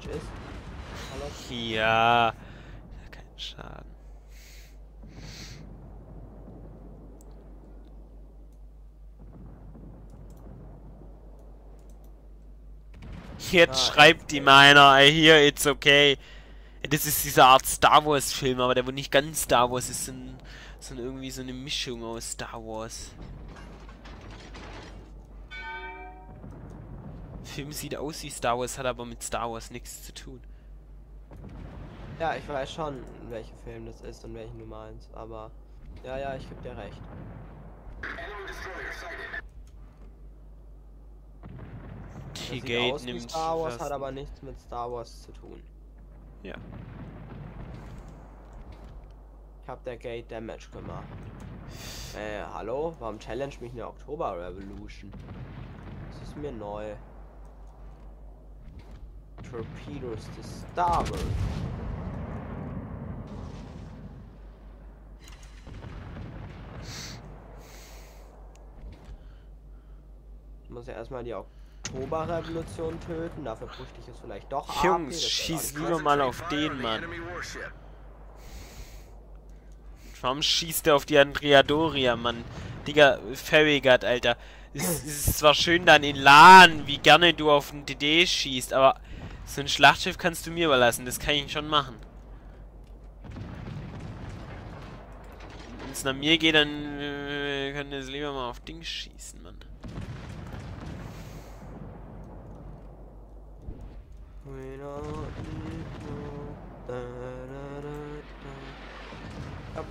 Damage ist. Ja. Kein Schaden. Jetzt Ah, schreibt die meiner, ey, hier, it's okay. Das ist diese Art Star Wars Film, aber der wo nicht ganz Star Wars ist, sondern irgendwie so eine Mischung aus Star Wars. Film sieht aus wie Star Wars, hat aber mit Star Wars nichts zu tun. Ja, ich weiß schon, welcher Film das ist und welchen du meinst, aber ja, ja, ich geb dir recht. Die Gate nimmt Star Wars, hat aber nichts mit Star Wars zu tun. Ja. Ich hab der Gate Damage gemacht. Äh, hallo? Warum challenge mich eine Oktober Revolution? Das ist mir neu. Torpedoes to Starboard. Ich muss ja erstmal die Oktoberrevolution töten, dafür bräuchte ich es vielleicht doch AP, Jungs, schieß lieber mal auf den, Mann. Warum schießt er auf die Andrea Doria, Mann? Digga, Farragut, Alter. Es, es ist zwar schön dann in LAN, wie gerne du auf ein DD schießt, aber so ein Schlachtschiff kannst du mir überlassen, das kann ich schon machen. Wenn es nach mir geht, dann äh, können wir es lieber mal auf Dings schießen, Mann. Ich hab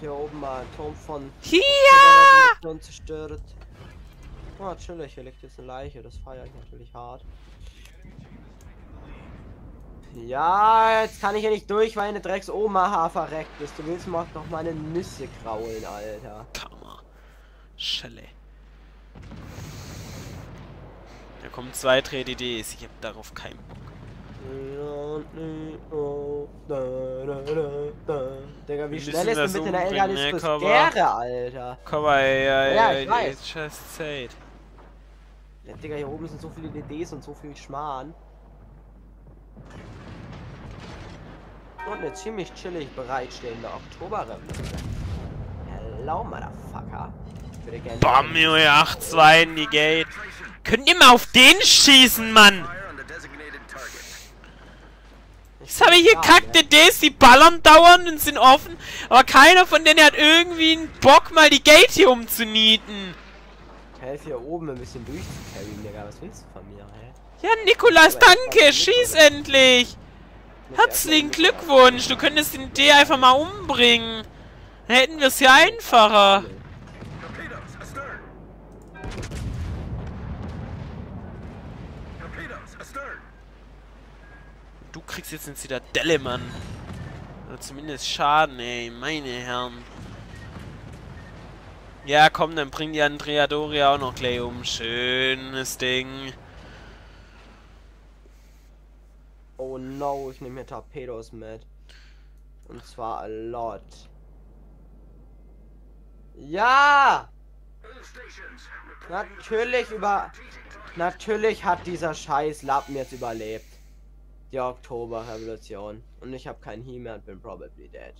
hier oben mal einen Turm von Hier! Revolution zerstört. Oh, natürlich, hier liegt jetzt eine Leiche, das feiere ich natürlich hart. Ja, jetzt kann ich ja nicht durch, weil eine Drecks Omaha verreckt ist. Du willst mir doch meine Nüsse kraulen, Alter. Karma. Schelle. Da kommen zwei DDs, ich hab darauf keinen Bock. Digga, wie schnell ist denn bitte eine umbringen, Elgalis ne? Gäre, Alter? Komm mal, ja, Ja, ja, ich weiß. just said. Ja, Digga, hier oben sind so viele DDs und so viel Schmarrn. Eine ziemlich chillig bereitstehende Oktoberrevolution. Hello, Motherfucker. Ich. Bam, Junge, 8-2 in die Gate. Könnt ihr mal auf den schießen, Mann? Jetzt habe ich hier kack DDs, die ballern dauernd und sind offen, aber keiner von denen hat irgendwie einen Bock, mal die Gate hier umzunieten. Ich helfe hier oben ein bisschen durchzucarryen, Digga. Was willst du von mir, hä? Ja, Nikolas, ich danke, schieß endlich. Herzlichen Glückwunsch, du könntest den D einfach mal umbringen. Dann hätten wir es ja einfacher. Du kriegst jetzt eine Zitadelle, Mann. Oder zumindest Schaden, ey, meine Herren. Ja, komm, dann bring die Andrea Doria auch noch gleich um. Schönes Ding. Oh no, ich nehme hier Torpedos mit. Und zwar a lot. Ja! Natürlich über. Natürlich hat dieser scheiß Lappen jetzt überlebt. Die Oktoberrevolution. Und ich habe keinen He mehr und bin probably dead.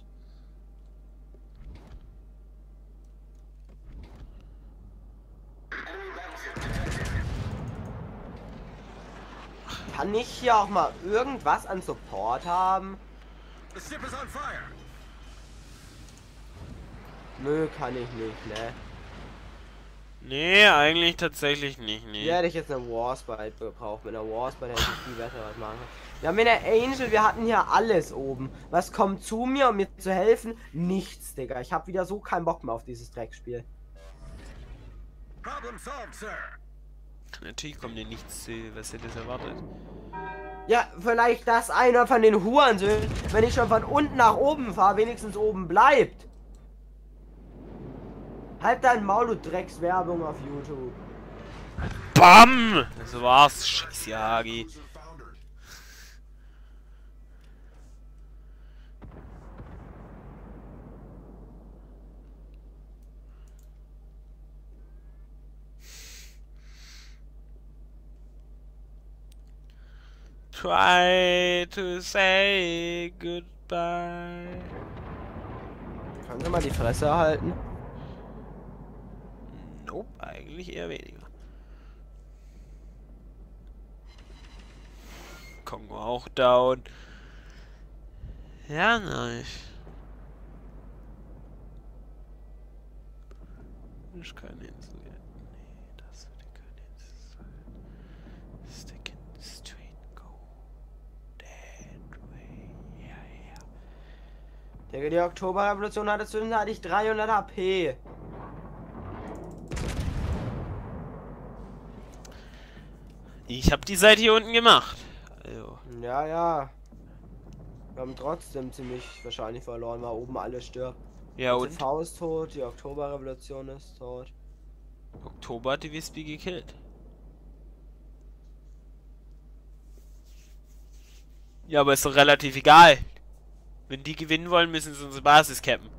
Kann ich hier auch mal irgendwas an Support haben? Nö, kann ich nicht, ne? Nee, eigentlich tatsächlich nicht, nee. Hier hätte ich jetzt eine Warspite gebraucht. Mit einer Warspite hätte ich viel besser was machen können. Wir haben hier eine Angel, wir hatten hier alles oben. Was kommt zu mir, um mir zu helfen? Nichts, Digga. Ich habe wieder so keinen Bock mehr auf dieses Dreckspiel. Problem solved, sir. Natürlich kommt dir nichts zu, was ihr das erwartet. Ja, vielleicht, dass einer von den Hurensöhnen, wenn ich schon von unten nach oben fahre, wenigstens oben bleibt. Halt dein Maul, du Dreckswerbung auf YouTube. BAM! Das war's, scheiß Yagi. Try to say goodbye. Können Sie mal die Fresse halten? Nope, eigentlich eher weniger. Kongo auch down. Ja, nice. Ist keine Insel. Nee, das wird keine Insel sein. Stick in the street, go that way. Ja, ja. Digga, die Oktoberrevolution hatte zwischenzeitlich 300 HP. Ich habe die Seite hier unten gemacht. Also, Ja, ja. Wir haben trotzdem ziemlich wahrscheinlich verloren, weil oben alles stirbt. ja Die und? V ist tot, die Oktoberrevolution ist tot. Oktober hat die Wispy gekillt. Ja, aber ist doch relativ egal. Wenn die gewinnen wollen, müssen sie unsere Basis cappen.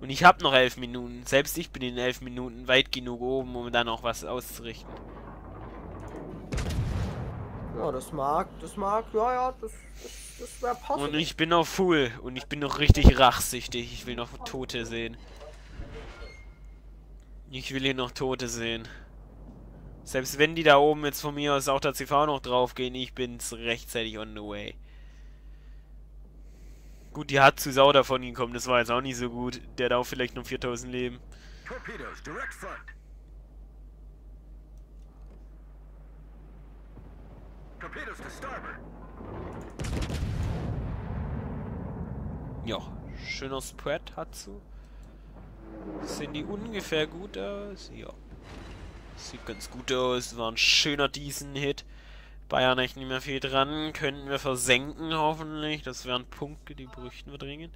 Und ich habe noch elf Minuten. Selbst ich bin in elf Minuten weit genug oben, um dann noch was auszurichten. Ja, das mag, das mag, ja, ja, das, das, das wäre passend. Und ich bin noch full. Und ich bin noch richtig rachsüchtig. Ich will noch Tote sehen. Ich will hier noch Tote sehen. Selbst wenn die da oben jetzt von mir aus auch der CV noch draufgehen, ich bin's rechtzeitig on the way. Gut, die hat zu Sau davon gekommen, das war jetzt auch nicht so gut. Der hat auch vielleicht noch 4000 Leben. Torpedoes, direct front. Torpedoes to starboard. Ja, schöner Spread hat zu. Sehen die ungefähr gut aus? Ja. Sieht ganz gut aus. War ein schöner diesen Hit. Bayern echt nicht mehr viel dran. Könnten wir versenken, hoffentlich. Das wären Punkte, die bräuchten wir dringend.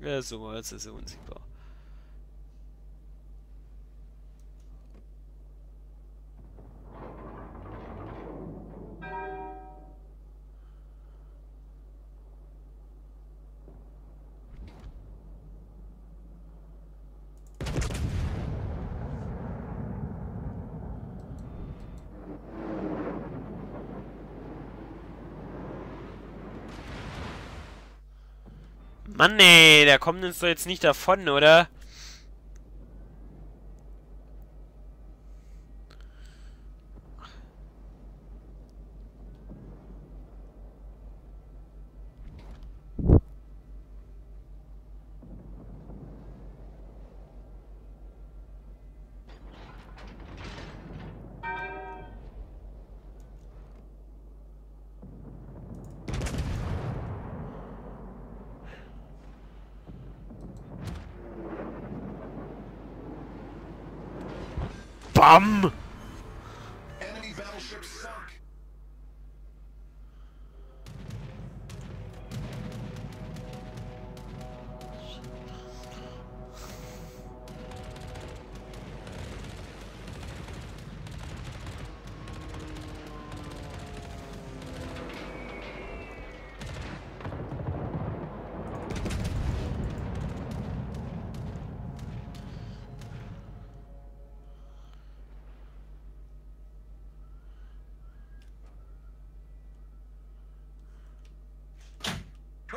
Ja, so, als ist er unsichtbar. Mann, ey, der kommt uns doch jetzt nicht davon, oder? Bam!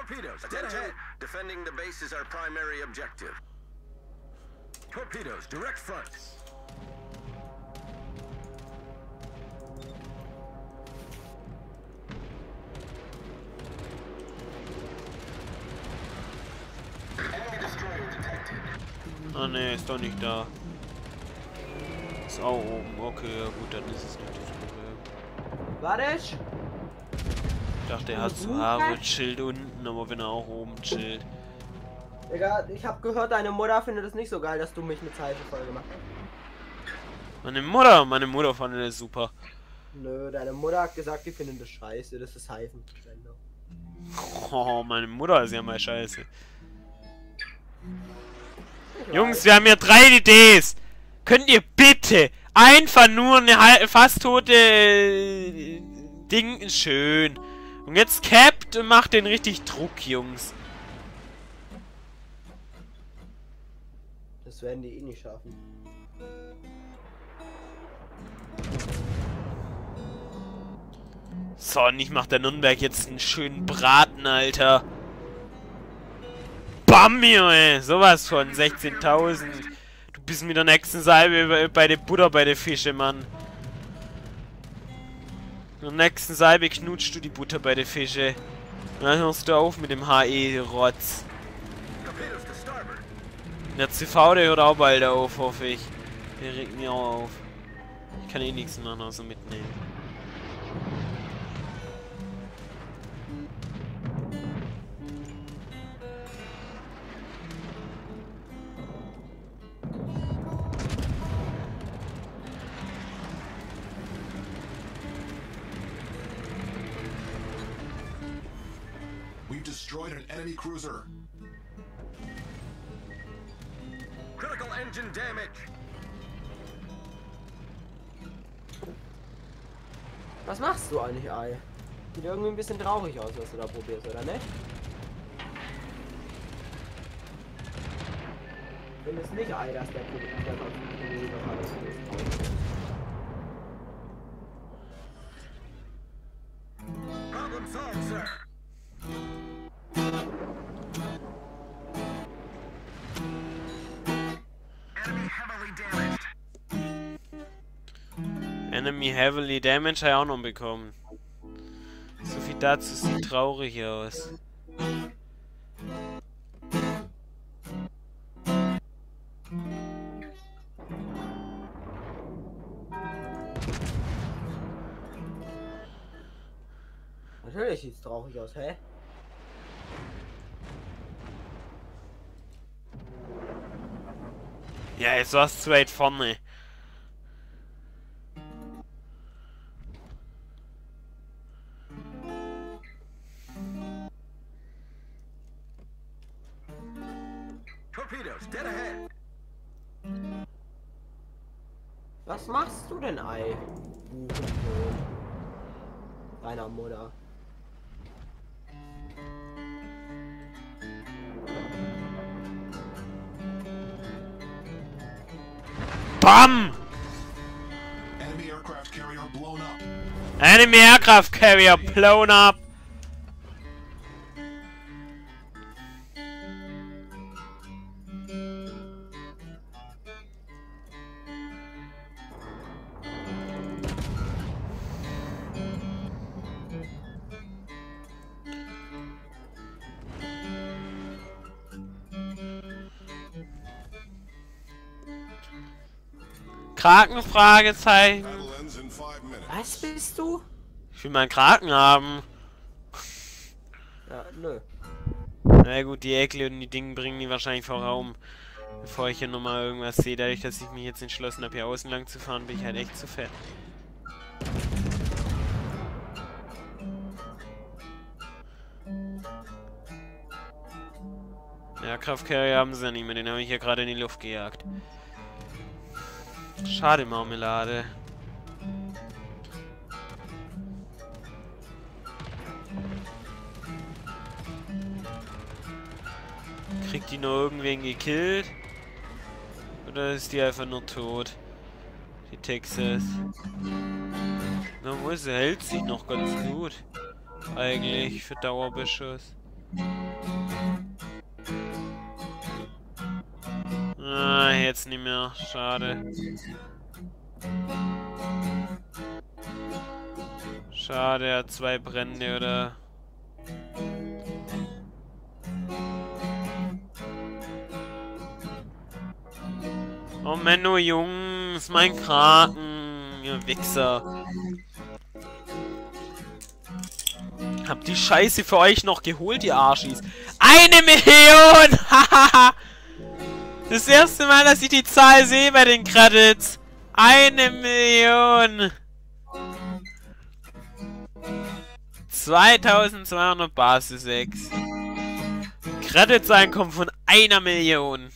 Torpedoes, dead ahead. Defending the base is our primary objective. Torpedoes, direct front. Enemy destroyer detected. Ah ne, ist doch nicht da. Ist auch oben. Okay, ja gut, dann ist es nicht das Problem. Warte ich? Dachte, er hat so Haare chillt unten, aber wenn er auch oben chillt. Digga, ich hab gehört, deine Mutter findet es nicht so geil, dass du mich mit Seife voll gemacht hast. Meine Mutter, meine Mutter fand das super. Nö, deine Mutter hat gesagt, die finden das scheiße, das ist Seifenverschwendung. Oh, meine Mutter ist ja mal scheiße. Ich Jungs, weiß. wir haben hier drei DDs. Könnt ihr bitte einfach nur eine fast tote äh, Ding schön. Und jetzt capt und macht den richtig Druck, Jungs. Das werden die eh nicht schaffen. So, und ich mach der Nürnberg jetzt einen schönen Braten, Alter. Bam, Junge! Sowas von 16.000. Du bist mit der nächsten Salbe bei der Butter bei der Fische, Mann. Mit der nächsten Salbe knutschst du die Butter bei der Fische. dann hörst du auf mit dem HE-Rotz. Der CV, der hört auch bald auf, hoffe ich. Der regt mir auch auf. Ich kann eh nichts außer mitnehmen. Destroyed an enemy cruiser. Critical engine damage. Was machst du eigentlich, Ei? Sieht irgendwie ein bisschen traurig aus, was du da probierst, oder nicht? Ich finde es nicht Ei, dass der Kollege alles löst. Problem solved, sir. Enemy heavily damaged habe ich auch noch bekommen. So viel dazu sieht traurig aus. Natürlich sieht's traurig aus, hä? Ja, jetzt war's zu weit vorne. BAM! Enemy aircraft carrier blown up. Enemy aircraft carrier blown up. Kraken? Fragezeichen. Was bist du? Ich will meinen Kraken haben. Ja, nö. Na gut, die Eckle und die Dinge bringen die wahrscheinlich vor Raum. Bevor ich hier nochmal irgendwas sehe, dadurch, dass ich mich jetzt entschlossen habe, hier außen lang zu fahren, bin ich halt echt zu fett. Ja, Kraftcarrier haben sie ja nicht mehr, den habe ich ja gerade in die Luft gejagt. Schade, Marmelade. Kriegt die noch irgendwen gekillt? Oder ist die einfach nur tot? Die Texas. Na wo ist sie? Hält sich noch ganz gut. Eigentlich für Dauerbeschuss. Ah, jetzt nicht mehr. Schade. Schade, er hat zwei Brände oder. Oh Menno, Jungs, mein Kraken, ihr Wichser. Hab die Scheiße für euch noch geholt, ihr Arschis. Eine Million! Hahaha! Das erste Mal, dass ich die Zahl sehe bei den Credits. Eine Million! 2200 Basis 6. Credits-Einkommen von einer Million.